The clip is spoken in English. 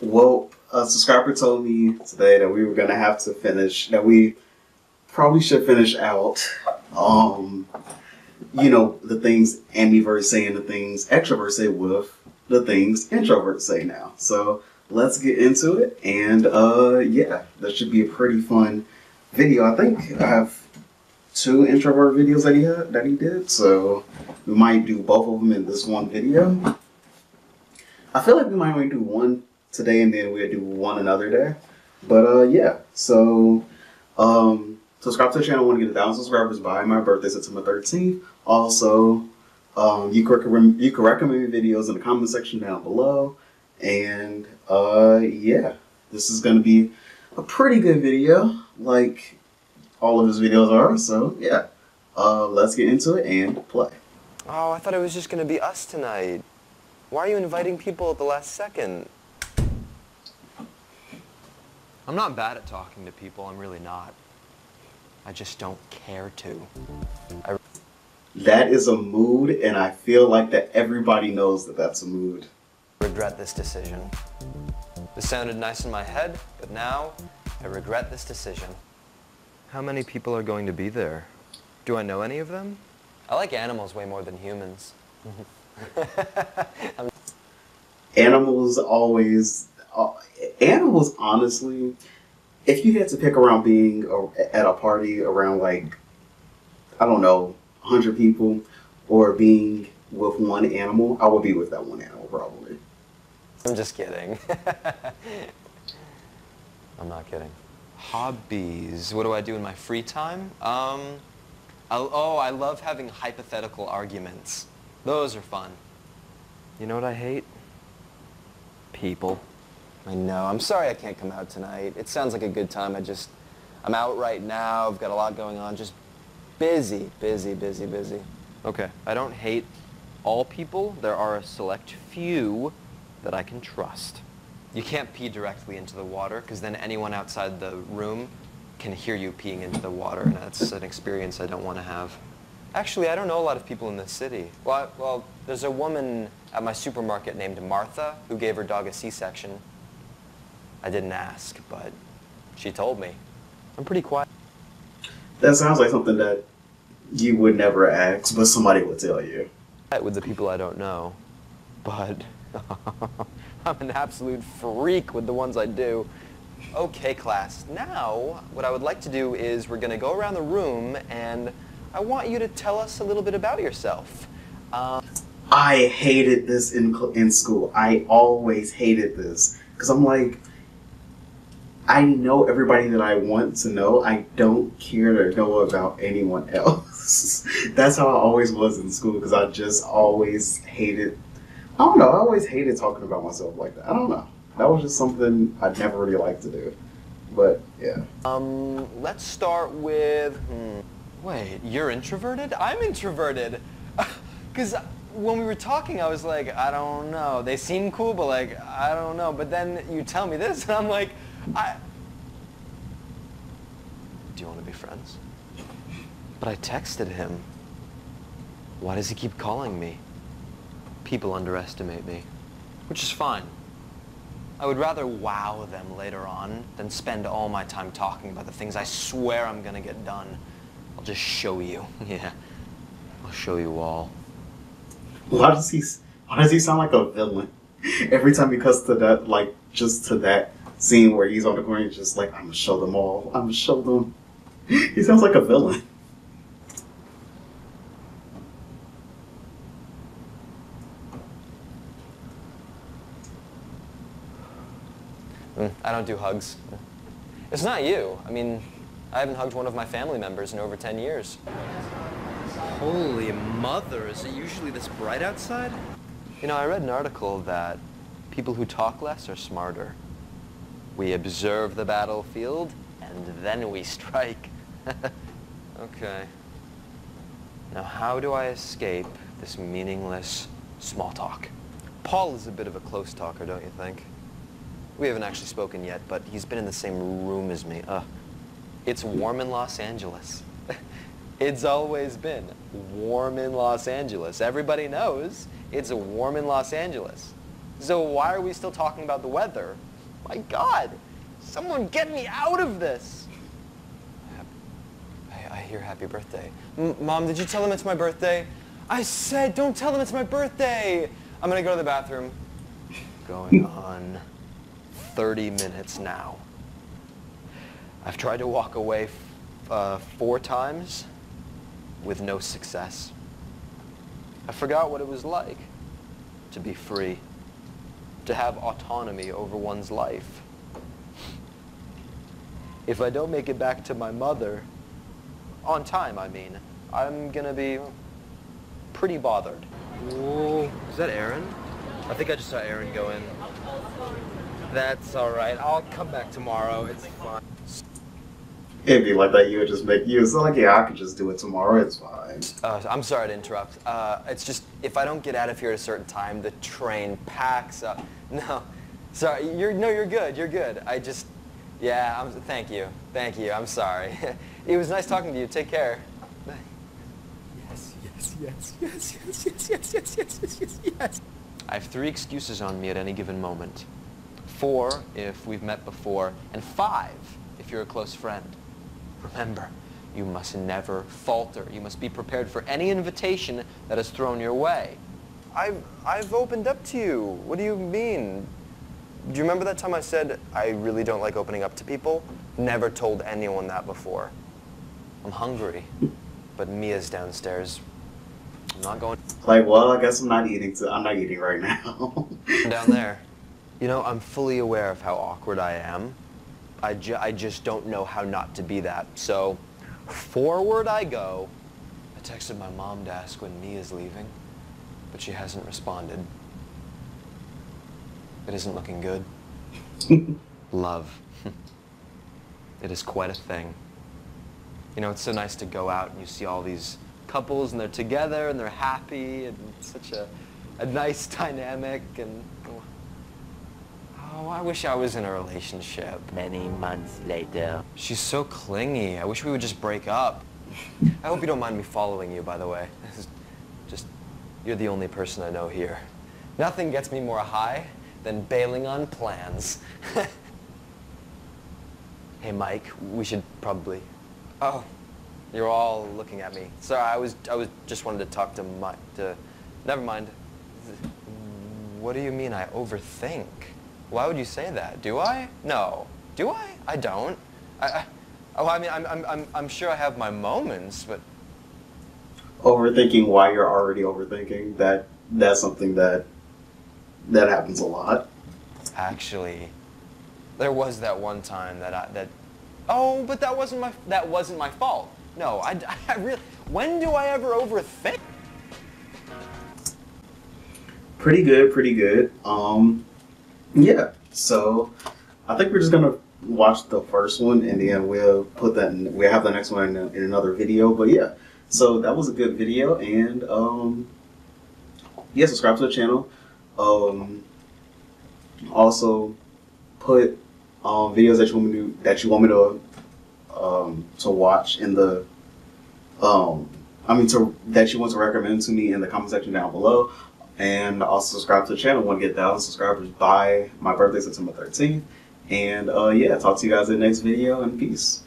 Well, a subscriber told me today that we were gonna have to finish that we probably should finish out um you know the things ambiverts say and the things extroverts say with the things introverts say now. So let's get into it and uh yeah, that should be a pretty fun video. I think I have two introvert videos that he had, that he did, so we might do both of them in this one video. I feel like we might only do one today and then we'll do one another day. But uh yeah, so um subscribe to the channel. I want to get a thousand subscribers by my birthday, September 13th. Also, um, you can recommend you recommend me videos in the comment section down below. And uh yeah, this is gonna be a pretty good video, like all of his videos are. So yeah, uh, let's get into it and play. Oh, I thought it was just gonna be us tonight. Why are you inviting people at the last second? I'm not bad at talking to people, I'm really not. I just don't care to. I That is a mood, and I feel like that everybody knows that that's a mood. regret this decision. This sounded nice in my head, but now I regret this decision. How many people are going to be there? Do I know any of them? I like animals way more than humans. Animals always, uh, animals honestly, if you had to pick around being a, at a party around like, I don't know, 100 people, or being with one animal, I would be with that one animal probably. I'm just kidding. I'm not kidding. Hobbies. What do I do in my free time? Um, I, oh, I love having hypothetical arguments. Those are fun. You know what I hate? People. I know. I'm sorry I can't come out tonight. It sounds like a good time. I just, I'm out right now. I've got a lot going on. Just busy, busy, busy, busy. Okay. I don't hate all people. There are a select few that I can trust. You can't pee directly into the water because then anyone outside the room can hear you peeing into the water, and that's an experience I don't want to have. Actually, I don't know a lot of people in this city. Well, I- well, there's a woman at my supermarket named Martha who gave her dog a C-section. I didn't ask, but she told me. I'm pretty quiet. That sounds like something that you would never ask, but somebody would tell you. with the people I don't know, but I'm an absolute freak with the ones I do. Okay, class. Now, what I would like to do is we're going to go around the room and I want you to tell us a little bit about yourself. Um, I hated this in in school. I always hated this because I'm like, I know everybody that I want to know. I don't care to know about anyone else. That's how I always was in school because I just always hated. I don't know. I always hated talking about myself like that. I don't know. That was just something I never really liked to do. But yeah. um, let's start with, hmm, wait, you're introverted? I'm introverted. Because when we were talking, I was like, I don't know. They seem cool, but like, I don't know. But then you tell me this, and I'm like, I... Do you want to be friends? But I texted him. Why does he keep calling me? People underestimate me, which is fine. I would rather wow them later on than spend all my time talking about the things I swear I'm gonna get done. I'll just show you. Yeah. I'll show you all. Why does he? Why does he sound like a villain? Every time he cuts to that, like just to that scene where he's on the corner, he's just like, "I'm gonna show them all. I'm gonna show them." He sounds like a villain. I don't do hugs. It's not you. I mean, I haven't hugged one of my family members in over 10 years. Holy mother, is it usually this bright outside? You know, I read an article that people who talk less are smarter. We observe the battlefield, and then we strike. okay. Now, how do I escape this meaningless small talk? Paul is a bit of a close talker, don't you think? We haven't actually spoken yet, but he's been in the same room as me. Uh, it's warm in Los Angeles. it's always been warm in Los Angeles. Everybody knows it's warm in Los Angeles. So why are we still talking about the weather? My God, someone get me out of this. I, I hear happy birthday. M- Mom, did you tell them it's my birthday? I said don't tell them it's my birthday. I'm gonna go to the bathroom. Going on 30 minutes now. I've tried to walk away uh, four times with no success. I forgot what it was like to be free, to have autonomy over one's life. If I don't make it back to my mother, on time, I mean, I'm gonna be pretty bothered. Whoa, is that Aaron? I think I just saw Aaron go in. That's all right. I'll come back tomorrow. It's fine. It'd be like that. You would just make you. So like, yeah, I could just do it tomorrow. It's fine. Uh, I'm sorry to interrupt. Uh, it's just if I don't get out of here at a certain time, the train packs up. No, sorry. You're no, you're good. You're good. I just, yeah. I'm. Thank you. Thank you. I'm sorry. it was nice talking to you. Take care. Yes, yes, yes, yes, yes, yes, yes, yes, yes, yes, yes, yes. I have three excuses on me at any given moment. Four if we've met before, and five if you're a close friend. Remember, you must never falter. You must be prepared for any invitation that is thrown your way. I've, I've opened up to you. What do you mean? Do you remember that time I said I really don't like opening up to people? Never told anyone that before. I'm hungry, but Mia's downstairs. I'm not going Like, well, I guess I'm not eating. To, I'm not eating right now. down there. You know, I'm fully aware of how awkward I am. I, ju- I just don't know how not to be that. So, forward I go. I texted my mom to ask when Mia's leaving, but she hasn't responded. It isn't looking good. Love. it is quite a thing. You know, it's so nice to go out and you see all these couples and they're together and they're happy and such a, a nice dynamic and I wish I was in a relationship. Many months later. She's so clingy. I wish we would just break up. I hope you don't mind me following you, by the way. Just, you're the only person I know here. Nothing gets me more high than bailing on plans. hey, Mike, we should probably. Oh, you're all looking at me. Sorry, I was, I was just wanted to talk to Mike. To, never mind. What do you mean I overthink? Why would you say that? Do I? No. Do I? I don't. I, I oh, I mean, I'm, I'm, I'm, I'm sure I have my moments, but overthinking why you're already overthinking. That that's something that that happens a lot. actually, there was that one time that I, that, oh, but that wasn't my, that wasn't my fault. No, I, I really, when do I ever overthink? Pretty good, pretty good. Um, yeah. So I think we're just gonna watch the first one, and then we'll put that. In, we'll have the next one in, in another video. But yeah, so that was a good video, and um, yeah, subscribe to the channel. Um, also put um, videos that you want me to that you want me to um, to watch in the um, I mean to that you want to recommend to me in the comment section down below. And also subscribe to the channel. want to get thousand subscribers by my birthday, September 13th. And uh, yeah, talk to you guys in the next video and peace.